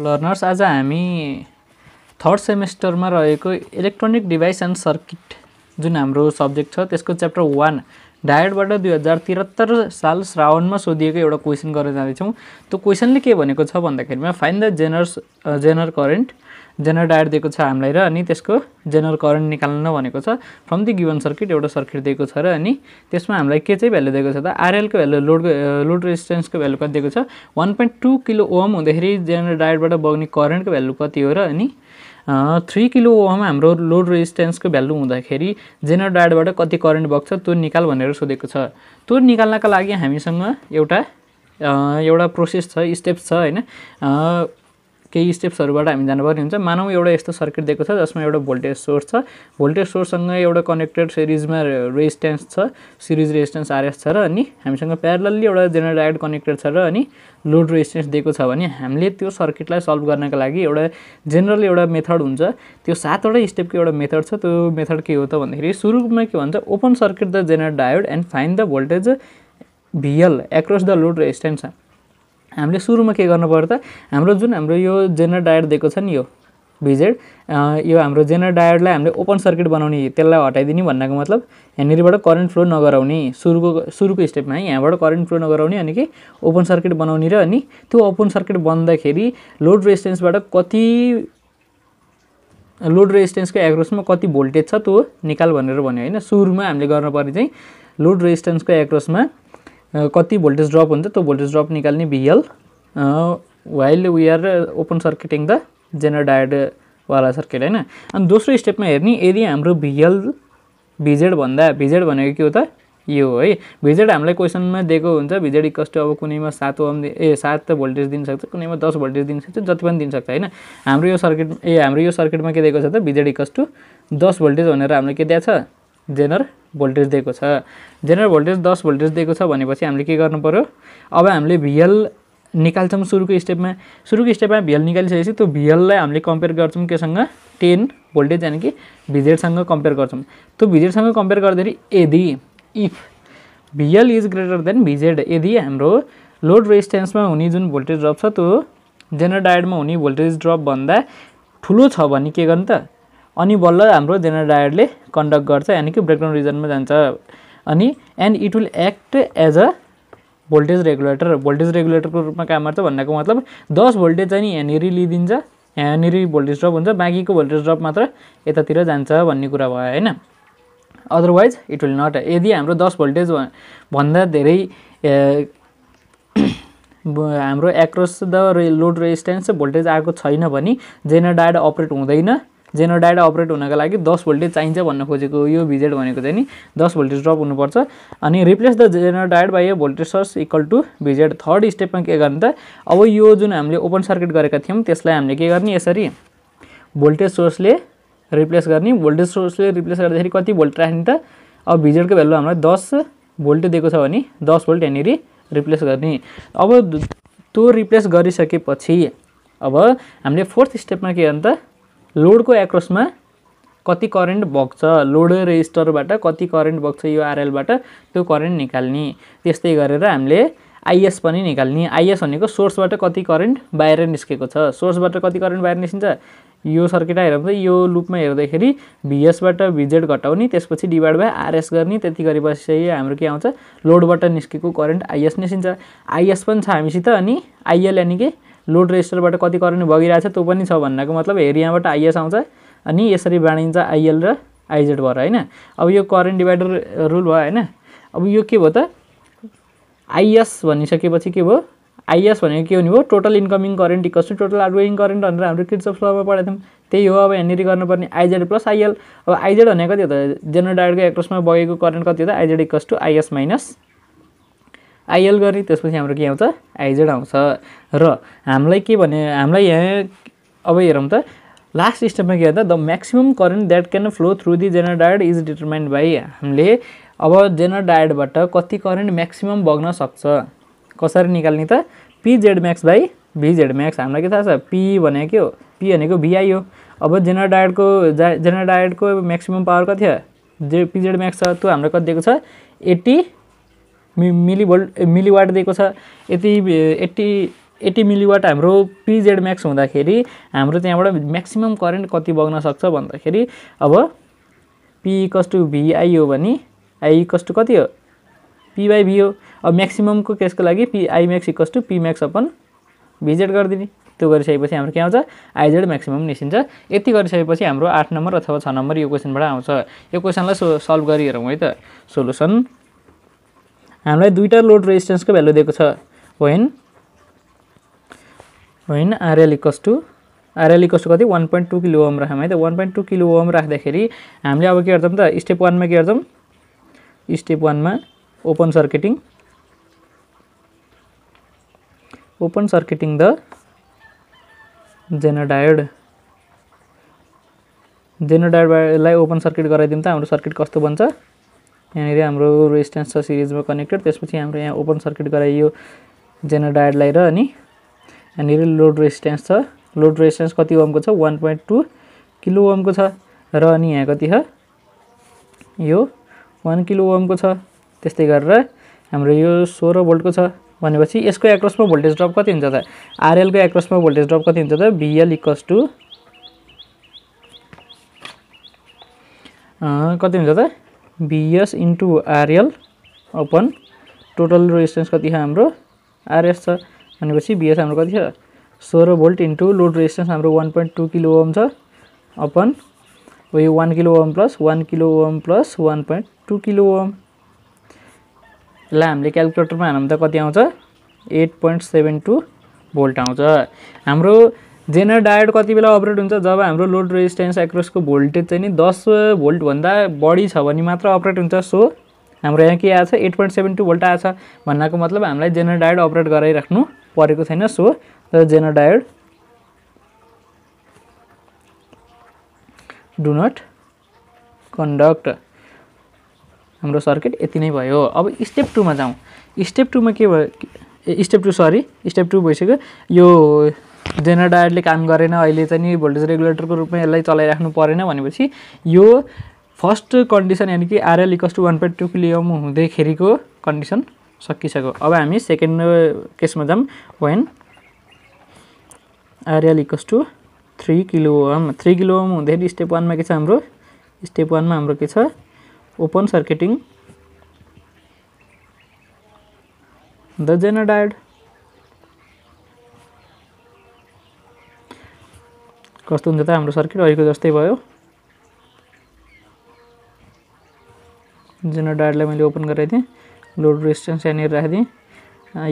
Learners आज हामी third सेमेस्टरमा रहेको इलेक्ट्रोनिक डिभाइस एन्ड सर्किट जुन हाम्रो सब्जेक्ट छ त्यसको च्याप्टर वान डायटबाट दुई हजार त्रिहत्तर साल श्रावणमा सोधिएको एउटा क्वेसन गरेर जाँदैछौँ। त्यो क्वेसनले के भनेको छ भन्दाखेरिमा find the zener's zener current zener diode दिएको छ हामीलाई र अनि त्यसको जेनरल करेन्ट निकाल्न भनेको छ। फ्रम दि गिभन सर्किट एउटा सर्किट दिएको छ र अनि त्यसमा हामीलाई के चाहिँ भ्यालु दिएको छ त? आरएलको भ्यालु लोडको लोड रेजिस्टेन्सको भ्यालु कति दिएको छ? One point two kilo ohm हुँदाखेरि जेनरल डायटबाट बग्ने करेन्टको भ्यालु कति हो र अनि थ्री किलो ओम हाम्रो लोड रेजिस्टेन्सको भ्यालु हुँदाखेरि जेनरल डायटबाट कति करेन्ट बग्छ? त्यो निकाल भनेर सोधेको छ। त्यो निकाल्नका लागि हामीसँग एउटा एउटा प्रोसेस छ स्टेप्स छ होइन? केही स्टेप्सहरूबाट हामी जानुपर्ने हुन्छ। मानौँ एउटा यस्तो सर्किट दिएको छ जसमा एउटा भोल्टेज सोर्स छ। भोल्टेज सोर्ससँग एउटा कनेक्टेड सिरिजमा रेजिस्टेन्स छ सिरिज रेजिस्टेन्स आरएस छ र अनि हामीसँग प्यारलल्ली एउटा जेनरेट कनेक्टेड छ र अनि लोड रेजिस्टेन्स दिएको छ भने हामीले त्यो सर्किटलाई सल्भ गर्नका लागि एउटा जेनरल एउटा मेथड हुन्छ। त्यो सातवटा स्टेपको एउटा मेथड छ। त्यो मेथड के हो त भन्दाखेरि सुरुमा के भन्छ open circuit the zener diode and find the voltage VL across the load resistance हामीले सुरुमा के गर्नु पर्यो त हाम्रो जुन हाम्रो यो जेनर डायड दिएको छ नि यो भिजेड यो हाम्रो जेनर डायडलाई हामीले ओपन सर्किट बनाउने त्यसलाई हटाइदिने भन्नको मतलब यहाँनिरबाट करेन्ट फ्लो नगराउने सुरुको सुरुको स्टेपमा है यहाँबाट करेन्ट फ्लो नगराउने अनि कि ओपन सर्किट बनाउने र अनि त्यो ओपन सर्किट बन्दाखेरि लोड रेजिस्टेन्सबाट कति लोड रेजिस्टेन्सको एग्रोसमा कति भोल्टेज छ त्यो निकाल भनेर भन्यो होइन? सुरुमा हामीले गर्नुपर्ने चाहिँ लोड रेजिस्टेन्सको एग्रोसमा कति भोल्टेज ड्रप हुन्छ त्यो भोल्टेज ड्रप निकाल्ने VL while we are open circuiting the zener डायडवाला circuit होइन अनि दोस्रो स्टेपमा हेर्ने यदि हाम्रो भिएल भिजेड भन्दा भिजेड भनेको के हो त? यो हो भिजेड हामीलाई क्वेसनमा दिएको हुन्छ भिजेड इक्वस टु अब कुनैमा सात ओम ए सात भोल्टेज दिन सक्छ कुनैमा दस भोल्टेज दिन सक्छ जति पनि दिन सक्छ होइन हाम्रो यो सर्किट ए हाम्रो यो सर्किटमा के दिएको छ त? भिजेड इक्वस टु दस भोल्टेज भनेर हामीले के दिएको छ? जेनर भोल्टेज दिएको छ। जेनरल भोल्टेज दस भोल्टेज दिएको छ भनेपछि हामीले के गर्नु पऱ्यो अब हामीले भिएल निकाल्छौँ सुरुको स्टेपमा सुरुको स्टेपमा भिएल निकालिसकेपछि त्यो भिएललाई हामीले कम्पेयर गर्छौँ केसँग? टेन भोल्टेज यानि कि भिजेडसँग कम्पेयर गर्छौँ। त्यो भिजेडसँग कम्पेयर गर्दाखेरि यदि if VL is greater than VZ यदि हाम्रो लोड रेजिस्टेन्समा हुने जुन भोल्टेज ड्रप छ त्यो जेनरल डायडमा हुने भोल्टेज ड्रपभन्दा ठुलो छ भने के गर्नु त? अनि बल्ल हाम्रो जेनरल डायडले कन्डक्ट गर्छ यानि कि ब्रेकडाउन रिजनमा जान्छ। अनि and it will act as a voltage regulator voltage रेगुलेटरको रूपमा काम गर्छ भन्नको मतलब दस भोल्टेज चाहिँ नि यहाँनिर लिइदिन्छ यहाँनिर भोल्टेज ड्रप हुन्छ बाँकीको भोल्टेज ड्रप मात्र यतातिर जान्छ भन्ने कुरा भयो होइन? अदरवाइज इट विल नट यदि हाम्रो दस भोल्टेज भन्दा धेरै हाम्रो across the load resistance voltage आएको छैन भने जेनर डायड अपरेट हुँदैन। जेनोडाइड अपरेट हुनको लागि दस भोल्टेज चाहिन्छ भन्न खोजेको यो भिजेड भनेको चाहिँ नि दस भोल्टेज ड्रप हुनुपर्छ। अनि replace the zener diode by a voltage source equal to VZ third स्टेपमा के गर्ने त? अब यो जुन हामीले ओपन सर्किट गरेका थियौँ त्यसलाई हामीले के गर्ने यसरी? भोल्टेज सोर्सले रिप्लेस गर्ने। भोल्टेज सोर्सले रिप्लेस गर्दाखेरि कति भोल्ट राख्ने त? अब भिजेडको भ्यालु हामीलाई दस भोल्ट दिएको छ भने दस भोल्ट यहाँनिर रिप्लेस गर्ने। अब त्यो रिप्लेस गरिसकेपछि अब हामीले फोर्थ स्टेपमा के गर्ने त? लोडको एक्रसमा कति करेन्ट बग्छ? लोड रेजिस्टरबाट कति करेन्ट बग्छ? यो आरएलबाट त्यो करेन्ट निकाल्ने। त्यस्तै गरेर हामीले आइएस पनि निकाल्ने। आइएस भनेको सोर्सबाट कति करेन्ट बाहिर निस्केको छ। सोर्सबाट कति करेन्ट बाहिर निस्किन्छ? यो सर्किट चाहिँ यो लुपमा हेर्दाखेरि भिएसबाट भिजेड घटाउने त्यसपछि डिभाइड बाई आरएस गर्ने त्यति गरेपछि हाम्रो के आउँछ? लोडबाट निस्केको करेन्ट आइएस निस्किन्छ। आइएस पनि छ हामीसित अनि आइएल यानि कि? लोड रेजिस्टरबाट कति करेन्ट बगिरहेछ त्यो पनि छ भन्नको मतलब हेर यहाँबाट आइएस आउँछ अनि यसरी बाँडिन्छ आइएल र आइजेड भएर होइन? अब यो करेन्ट डिभाइडर रुल भयो होइन? अब यो के भयो त? आइएस भनिसकेपछि के भयो? आइएस भनेको के हुने भयो total incoming current equals to total outgoing current भनेर हाम्रो किट्सअफ लमा पढाएको थियौँ। त्यही हो अब यहाँनिर गर्नुपर्ने आइजेड प्लस आइएल। अब आइजेड भनेको कति हो त? जेनरल डायडको एक्रोसमा बगेको करेन्ट कति हो त? IZ equals to IS minus IL गर्ने त्यसपछि हाम्रो के आउँछ? आइजेड आउँछ। र हामीलाई के भने हामीलाई यहाँ अब हेरौँ त लास्ट स्टेपमा के त the maximum current that can flow through the zener diode is determined by हामीले अब जेनर डायडबाट कति करेन्ट म्याक्सिमम् बग्न सक्छ। कसरी निकाल्ने त? PZ max by VZ max हामीलाई के थाहा छ? पी भनेको के हो? पी भनेको भिआई हो। अब जेनर डायडको जेनर डायडको म्याक्सिमम् पावर कति छ? जे पिजेड म्याक्स छ त्यो हाम्रो कति दिएको छ? एट्टी मिली भोल्ट मिलिवाट दिएको छ। यति एट्टी एट्टी मिलीवाट हाम्रो पिजेड म्याक्स हुँदाखेरि हाम्रो त्यहाँबाट म्याक्सिमम् करेन्ट कति बग्न सक्छ भन्दाखेरि अब पी इक्वस टु भिआई हो भने आई इक्वस टु कति हो? पी बाई भी हो। अब म्याक्सिममको केसको लागि P I max equals to P max upon VZ गरिदिने। त्यो गरिसकेपछि हाम्रो के आउँछ? आइजेड म्याक्सिमम् निस्किन्छ। यति गरिसकेपछि हाम्रो आठ नम्बर अथवा छ नम्बर यो क्वेसनबाट आउँछ। यो क्वेसनलाई सो सल्भ गरिहेरौँ है त। सोलुसन हामीलाई दुईवटा लोड रेजिस्टेन्सको भ्यालु दिएको छ। When when RL equals to RL equals to कति? One point two kilo ohm राखौँ है त। One point two kilo ohm राख्दाखेरि हामीले अब के गर्छौँ त? स्टेप वानमा के गर्छौँ? स्टेप वानमा open circuiting open circuiting the zener diode जेनोडायोडलाई open circuit गराइदिउँ त। हाम्रो सर्किट कस्तो बन्छ? यहाँनिर हाम्रो रेजिस्टेन्स छ सिरिजमा कनेक्टेड। त्यसपछि हाम्रो यहाँ ओपन सर्किट गराइयो जेनोडायोडलाई र अनि यहाँनिर लोड रेजिस्टेन्स छ। लोड रेजिस्टेन्स कति ओमको छ? वान पोइन्ट टू किलो ओमको छ। र अनि यहाँ कति छ? यो वान किलो ओमको छ। त्यस्तै गरेर हाम्रो यो सोह्र भोल्टको छ। भनेपछि यसको एक्रसमा भोल्टेज ड्रप कति हुन्छ त? आरएलको एक्रसमा भोल्टेज ड्रप कति हुन्छ त? भिएल इक्वस टु कति हुन्छ त? VS into RL upon total resistance कति छ हाम्रो? आरएस छ भनेपछि भिएस हाम्रो कति छ? सोह्र भोल्ट इन्टु लोड रेजिस्टेन्स हाम्रो one point two kilo ohm छ अपन यो one kilo ohm plus one kilo ohm plus one point two kilo ohm. यसलाई हामीले क्यालकुलेटरमा हाल्नु त कति आउँछ? Eight point seven two volt आउँछ। हाम्रो जेनर डायड कति बेला अपरेट हुन्छ जब हाम्रो लोड रेजिस्टेन्स एक्रसको भोल्टेज चाहिँ नि दस भोल्टभन्दा बढी छ भने मात्र अपरेट हुन्छ। सो हाम्रो यहाँ के आएको छ? Eight point seven two volt आएको छ भन्नाको मतलब हामीलाई जेनर डायड अपरेट गराइराख्नु परेको छैन। So zener diode do not conduct. हाम्रो सर्किट यति नै भयो। अब स्टेप टूमा जाउँ। स्टेप टूमा के भयो? Step two sorry step two भइसक्यो। यो जेनरेटरले काम गरेन अहिले चाहिँ नि भोल्टेज रेगुलेटरको रूपमा यसलाई चलाइराख्नु परेन भनेपछि यो फर्स्ट कन्डिसन यानि कि RL equals to one point two kilohm हुँदैखेरिको condition सकिसक्यो। अब हामी सेकेन्ड केसमा जाऊँ। When RL equals to three kilo ohm three kilo ohm हुँदाखेरि स्टेप वानमा के छ हाम्रो? स्टेप वानमा हाम्रो के छ? Open circuiting. The Zener diode कस्तो हुन्छ त हाम्रो सर्किट? अहिलेको जस्तै भयो। जेनर डायडलाई मैले ओपन गराइदिएँ लोड रेजिस्टेन्स यहाँनिर राखिदिएँ।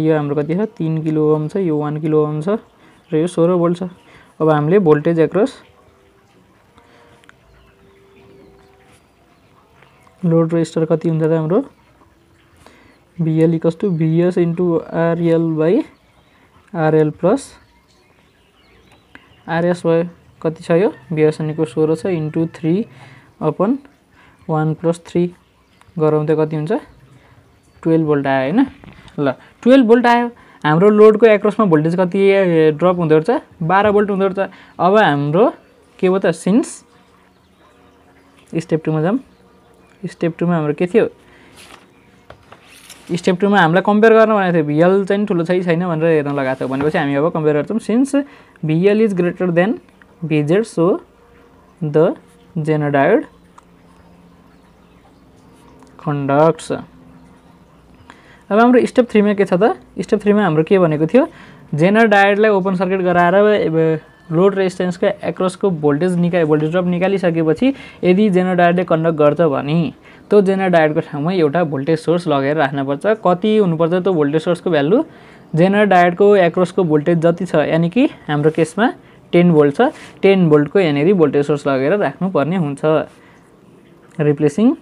यो हाम्रो कति छ? तिन किलो ओम छ यो वान किलो ओम छ र यो सोह्र भोल्ट छ। अब हामीले भोल्टेज एक्रस लोड रेजिस्टर कति हुन्छ त हाम्रो? VL equals to VS into RL by RL plus RS भयो। कति छ यो? भिएस भनेको सोह्र छ into three upon one plus three गरौँ त कति हुन्छ? टुवेल्भ भोल्ट आयो होइन? ल टुवेल्भ भोल्ट आयो। हाम्रो लोडको एक्रसमा भोल्टेज कति ड्रप हुँदो रहेछ? बाह्र भोल्ट हुँदो रहेछ। अब हाम्रो के भयो त? सिन्स स्टेप टूमा जाऊँ। स्टेप टूमा हाम्रो के थियो? स्टेप टूमा हामीलाई कम्पेयर गर्न भनेको थियो भिएल चाहिँ ठुलो छ कि छैन भनेर हेर्न लगाएको थियो। भनेपछि हामी अब कम्पेयर गर्छौँ। Since VL is greater than VZ so the zener diode conducts अब हाम्रो स्टेप थ्रीमा के छ त? स्टेप थ्रीमा हाम्रो के भनेको थियो? जेनर डायडलाई ओपन सर्किट गराएर लोड रेजिस्टेन्सको एक्रसको भोल्टेज निका भोल्टेज ड्रप निकालिसकेपछि यदि जेनर डायडले कन्डक्ट गर्छ भने त्यो जेनर डायडको ठाउँमा एउटा भोल्टेज सोर्स लगेर राख्नुपर्छ। कति हुनुपर्छ त्यो भोल्टेज सोर्सको भ्यालु जेनर डायडको एक्रसको भोल्टेज जति छ यानि कि हाम्रो केसमा टेन भोल्ट छ। टेन भोल्टको यहाँनिर भोल्टेज सोर्स लगेर राख्नुपर्ने हुन्छ। Replacing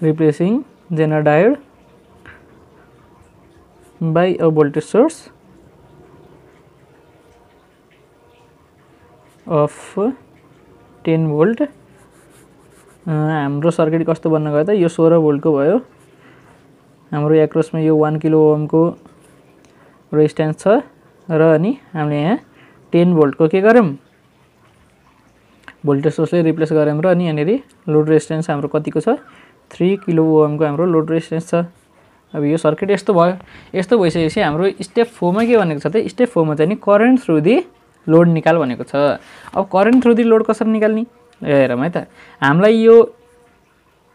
replacing zener diode by a voltage source of ten volt हाम्रो सर्किट कस्तो बन्न गयो त? यो सोह्र भोल्टको भयो। हाम्रो एक्रसमा यो वान किलो ओमको रेजिस्टेन्स छ। र अनि हामीले यहाँ टेन भोल्टको के गऱ्यौँ? भोल्टेज सोर्सले रिप्लेस गऱ्यौँ र अनि यहाँनिर लोड रेजिस्टेन्स हाम्रो कतिको छ? थ्री किलो ओमको हाम्रो लोड रेजिस्टेन्स छ। अब यो सर्किट यस्तो भयो। यस्तो भइसकेपछि हाम्रो स्टेप फोरमा के भनेको छ त? स्टेप फोरमा चाहिँ नि करेन्ट थ्रु दि लोड निकाल भनेको छ। अब करेन्ट थ्रु दि लोड कसरी निकाल्ने? हेरौँ है त। हामीलाई यो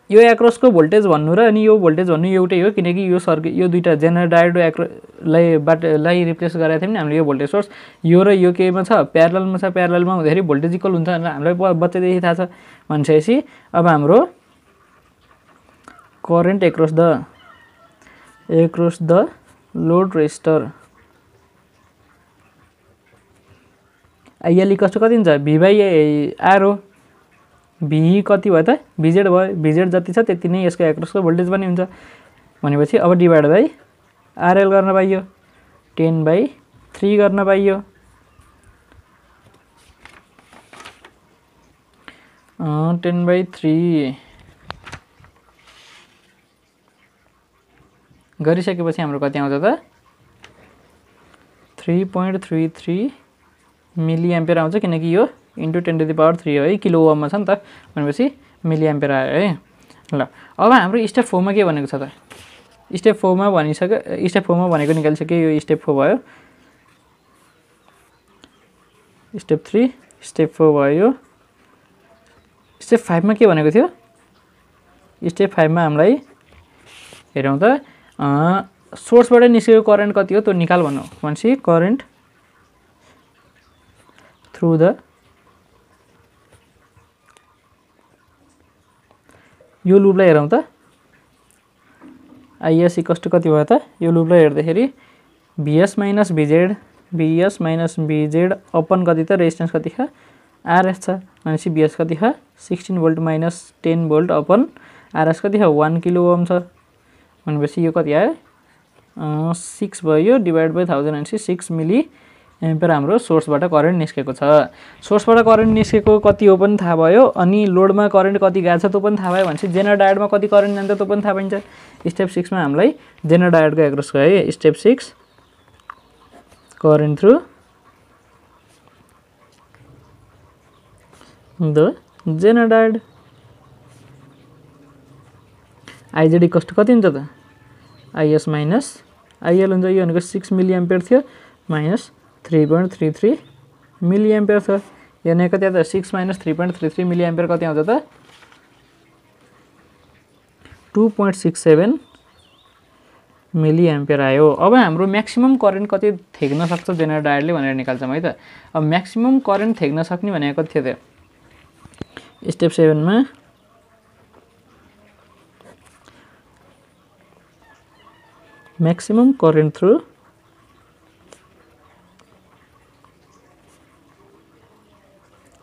यो एक्रसको भोल्टेज भन्नु र अनि यो भोल्टेज भन्नु एउटै हो किनकि यो सर्किट यो दुइटा जेनरल डायोड एक्रलाई बाटलाई रिप्लेस गराएको थियौँ नि हामीले यो भोल्टेज सोर्स यो र यो केमा छ प्यारलमा छ प्यारलमा हुँदाखेरि भोल्टेज इक्वल हुन्छ भनेर हामीलाई बच्चादेखि थाहा छ। भनिसकेपछि अब हाम्रो current across the across the load resistor IL equals कति हुन्छ? भी बाई आर भी कति भयो त? भिजेड भयो। भिजेड जति छ त्यति नै यसको एक्रसको भोल्टेज पनि हुन्छ। भनेपछि अब डिभाइड बाई आरएल गर्न पाइयो। टेन बाई थ्री गर्न पाइयो। टेन बाई थ्री गरिसकेपछि हाम्रो कति आउँछ त? Three point three three milli ampere आउँछ किनकि यो into ten to the power three हो है किलो ओममा छ नि त भनेपछि मिली एम्पियर आयो है ल अब हाम्रो स्टेप फोरमा के भनेको छ त स्टेप फोरमा भनिसक्यो स्टेप फोरमा भनेको निकालिसक्यो यो स्टेप फोर भयो स्टेप थ्री स्टेप फोर भयो स्टेप फाइभमा के भनेको थियो स्टेप फाइभमा हामीलाई हेरौँ त सोर्सबाट निस्केको करेन्ट कति हो त्यो निकाल भन्नु भनेपछि करेन्ट थ्रु द यो लुपलाई हेरौँ त। आइएस इक्वस टु कति भयो त? यो लुपलाई हेर्दाखेरि VS minus VZ VS minus VZ upon कति त रेजिस्टेन्स कति छ? आरएस छ। भनेपछि बिएस कति छ? Sixteen volt minus ten volt upon RS कति छ? वान किलो ओम छ। भनेपछि यो कति आयो? सिक्स भयो। डिभाइड बाई थाउजन्ड भनेपछि सिक्स मिली एम्पेयर हाम्रो सोर्सबाट करेन्ट निस्केको छ। सोर्सबाट करेन्ट निस्केको कति हो पनि थाहा भयो अनि लोडमा करेन्ट कति गएको छ त्यो पनि थाहा भयो भनेपछि जेनरल डायडमा कति करेन्ट जान्छ त्यो पनि थाहा पाइन्छ। स्टेप सिक्समा हामीलाई जेनरल डायडको एग्रोसको है। Step six current through the zener diode IZD cost कति हुन्छ त? आइएस माइनस आइएल हुन्छ। यो भनेको सिक्स मिली एम्पियर थियो minus three point three three milli ampere छ यहाँनिर कति आउँछ six minus three point three three milli ampere कति आउँछ त? Two point six seven milli ampere आयो। अब हाम्रो म्याक्सिमम् करेन्ट कति थेग्न सक्छ जेनरल डायरले भनेर निकाल्छौँ है त। अब म्याक्सिमम् करेन्ट थेग्न सक्ने भनेको कति थियो त्यो? Step सेभेनमा maximum current through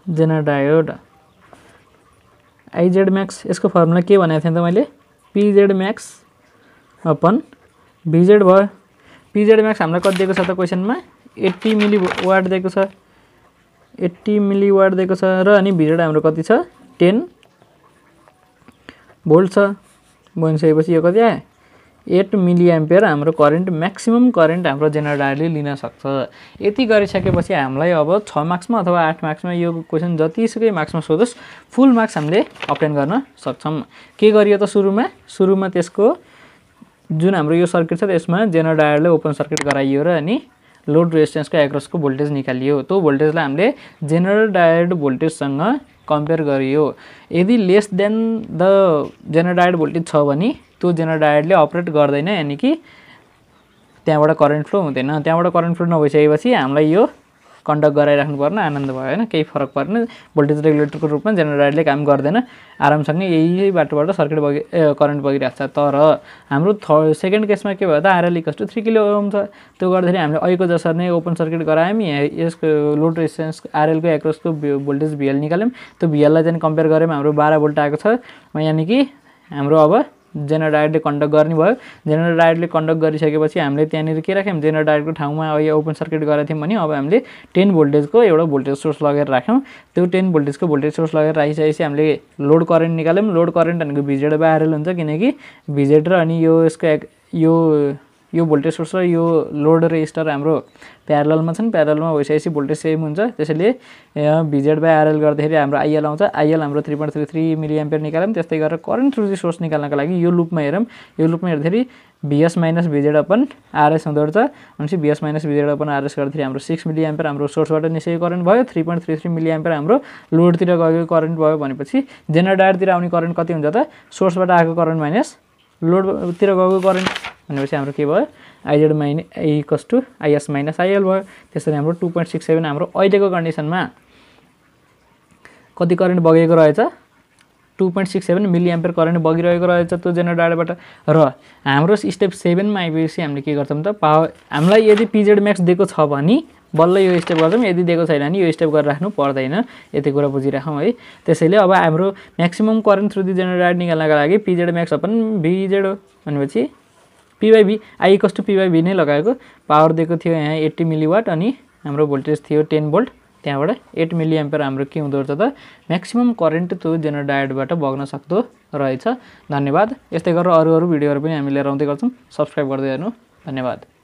zener diode IZ max यसको फर्मुला के भनेको थिएँ त मैले पिजेड म्याक्स अपन भिजेड भयो पिजेड म्याक्स हामीलाई कति दिएको छ त क्वेसनमा एट्टी मिली वाट दिएको छ एट्टी मिली वाट दिएको छ र अनि भिजेड हाम्रो कति छ? टेन। भोल्ट छ। भनिसकेपछि यो कति आयो? एट मिली एम्पियर हाम्रो करेन्ट म्याक्सिमम् करेन्ट हाम्रो जेनरेटरले लिन सक्छ। यति गरिसकेपछि हामीलाई अब छ मार्क्समा अथवा आठ मार्क्समा यो क्वेसन जतिसुकै मार्क्समा सोधोस् फुल मार्क्स हामीले अप्टेन गर्न सक्छौँ। के गरियो त सुरुमा? सुरुमा त्यसको जुन हाम्रो यो सर्किट छ त्यसमा जेनरेटरले ओपन सर्किट गराइयो र अनि लोड रेजिस्टेन्सको एक्रसको भोल्टेज निकालियो। त्यो भोल्टेजलाई हामीले जेनरल डायड भोल्टेजसँग कम्पेयर गरियो। यदि less than the zener diode voltage छ भने त्यो जेनरेटरले अपरेट गर्दैन यानि कि त्यहाँबाट करेन्ट फ्लो हुँदैन। त्यहाँबाट करेन्ट फ्लो नभइसकेपछि हामीलाई यो कन्डक्ट गराइराख्नु पर्ने आनन्द भयो होइन केही फरक पर्ने। भोल्टेज रेगुलेटरको रूपमा जेनरेटरले काम गर्दैन। आरामसँग यही बाटोबाट सर्किट बगि करेन्ट बगिरहेको छ। तर हाम्रो थ सेकेन्ड केसमा के भयो त? RL equals to three kilo ohm छ। त्यो गर्दाखेरि हामीले अहिलेको जसरी नै ओपन सर्किट गरायौँ। यसको लोड रेजिस्टेन्स आरएलको एक्रसको भोल्टेज भिएल निकाल्यौँ। त्यो भिएललाई चाहिँ कम्पेयर गऱ्यौँ। हाम्रो बाह्र भोल्ट आएको छ। यानि कि हाम्रो अब जेनरल डायटले कन्डक्ट गर्ने भयो जेनरल डायटले कन्डक्ट गरिसकेपछि हामीले त्यहाँनिर के राख्यौँ? जेनरल डायटको ठाउँमा अहिले ओपन सर्किट गरेको थियौँ भने अब हामीले टेन भोल्टेजको एउटा भोल्टेज सोर्स लगेर राख्यौँ। त्यो टेन भोल्टेजको भोल्टेज सोर्स लगेर राखिसकेपछि हामीले लोड करेन्ट निकाल्यौँ। लोड करेन्ट भनेको भिजेड बाहिर हुन्छ किनकि भिजेड र अनि यो यसको यो यो भोल्टेज सोर्स र यो लोड रेजिस्टर हाम्रो प्यारलमा छन्। प्यारलमा भइसकेपछि भोल्टेज सेम हुन्छ। त्यसैले भिजेड बाई आरएल गर्दाखेरि हाम्रो आइएल आउँछ। आइएल हाम्रो three point three three milli ampere निकाल्यौँ। त्यस्तै गरेर करेन्ट थ्रु दि सोर्स निकाल्नको लागि यो लुपमा हेरौँ। यो लुपमा हेर्दाखेरि VS minus VZ upon RS हुँदो रहेछ। भनेपछि VS minus VZ upon RS गर्दाखेरि हाम्रो सिक्स मिली एम्पियर हाम्रो सोर्सबाट निस्केको करेन्ट भयो। Three point three three milli ampere हाम्रो लोडतिर गएको करेन्ट भयो भनेपछि जेनरेटरतिर आउने करेन्ट कति हुन्छ त? सोर्सबाट आएको करेन्ट माइनस लोडतिर गएको करेन्ट भनेपछि हाम्रो के भयो? आइजेड माइने equals to IS minus IL भयो। त्यसरी हाम्रो टु पोइन्ट सिक्स सेभेन हाम्रो अहिलेको कन्डिसनमा कति करेन्ट बगेको रहेछ? Two point six seven milli ampere current बगिरहेको रहेछ त्यो जेनेरेटरबाट र हाम्रो स्टेप सेभेनमा आइपुगेपछि हामीले के गर्छौँ त? पावर हामीलाई यदि पिजेड म्याक्स दिएको छ भने बल्ल यो स्टेप गर्छौँ। यदि दिएको छैन भने यो स्टेप गरेर राख्नु पर्दैन। यति कुरा बुझिराखौँ है। त्यसैले अब हाम्रो maximum current through the generator निकाल्नका लागि पिजेड म्याक्स अपन भिजेड भनेपछि पिवाइबी आई कस्तो पिवाइबी नै लगाएको। पावर दिएको थियो यहाँ एट्टी मिलिवाट अनि हाम्रो भोल्टेज थियो टेन भोल्ट त्यहाँबाट एट मिली एम्पियर हाम्रो के हुँदो रहेछ त? म्याक्सिमम् करेन्ट त्यो जेनरेट बग्न सक्दो रहेछ। धन्यवाद। यस्तै गरेर अरू अरू भिडियोहरू पनि हामी लिएर आउँदै गर्छौँ। सब्सक्राइब गर्दै हेर्नु। धन्यवाद।